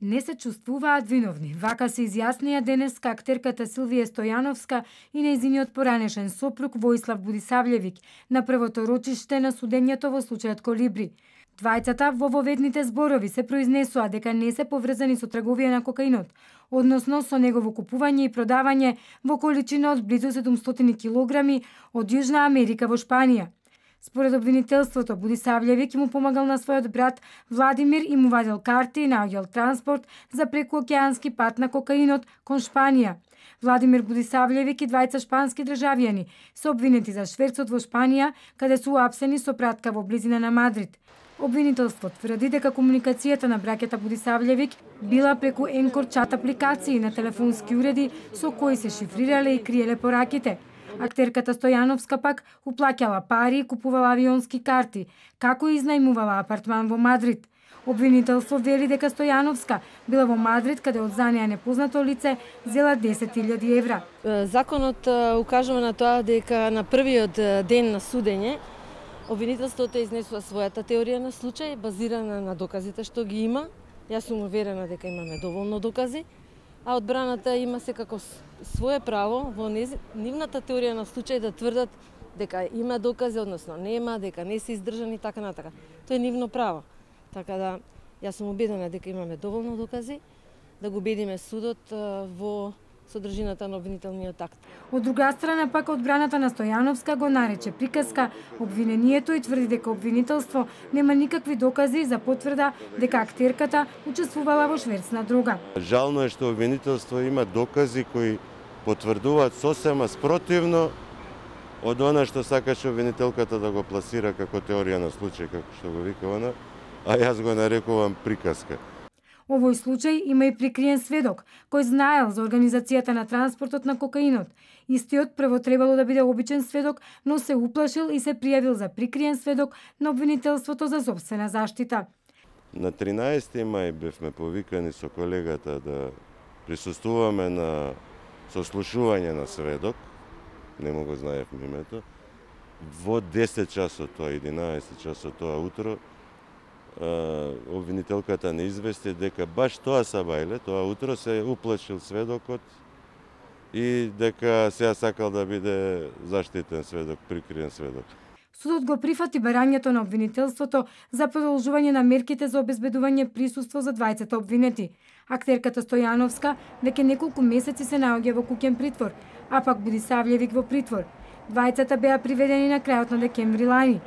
не се чувствуваат виновни. Вака се изјаснија денес актерката Силвија Стојановска и нејзиниот поранешен сопруг Воислав Будисављевик на првото рочиште на судењето во случајот Колибри. Двајцата во воведните зборови се произнесоа дека не се поврзани со трговија на кокаинот, односно со негово купување и продавање во количина од близу 700 килограми од Јужна Америка во Шпанија. Според обвинителството, Будисавлевик му помагал на својот брат Владимир и му вадил карти и наоѓал транспорт за прекуокеански пат на кокаинот кон Шпанија. Владимир Будисавлевик и двајца шпански државјани се обвинети за шверцот во Шпанија, каде се уапсени со пратка во близина на Мадрид. Обвинителството тврди дека комуникацијата на браќата Будисавлевик била преку енкор чат апликации на телефонски уреди со кои се шифрирале и криеле пораките – Актерката Стојановска пак уплаќала пари и купувала авионски карти, како и изнајмувала апартман во Мадрид. Обвинителство вели дека Стојановска била во Мадрид, каде од за неја непознато лице зела 10.000 евра. Законот укажува на тоа дека на првиот ден на судење обвинителството изнесува својата теорија на случај, базирана на доказите што ги има. Јас сум уверена дека имаме доволно докази а одбраната има секако свое право во нивната теорија на случај да тврдат дека има докази, односно нема, дека не се издржани, така натака. Тоа е нивно право. Така да, јас сум убедена дека имаме доволно докази да го убедиме судот во содржината на обвинителниот акт. Од друга страна пак одбраната на Стојановска го нарече приказка обвинението и тврди дека обвинителство нема никакви докази за потврда дека актерката учествувала во шверц на дрога. Жално е што обвинителство има докази кои потврдуваат сосема спротивно од она што сакаше обвинителката да го пласира како теорија на случај, како што го вика она, а јас го нарекувам приказка. Овој случај има и прикриен сведок, кој знаел за организацијата на транспортот на кокаинот. Истиот прво требало да биде обичен сведок, но се уплашил и се пријавил за прикриен сведок на обвинителството за собствена заштита. На 13 мај бевме повикани со колегата да присуствуваме на сослушување на сведок, не му го знаев името, во 10 часот тоа, 11 часот тоа утро, обвинителката не извести дека баш тоа сабајле, тоа утро се уплашил сведокот и дека се сакал да биде заштитен сведок, прикриен сведок. Судот го прифати барањето на обвинителството за продолжување на мерките за обезбедување присуство за двајцата обвинети. Актерката Стојановска веќе неколку месеци се наоѓа во куќен притвор, а пак Будисавлевик во притвор. Двајцата беа приведени на крајот на декември лани.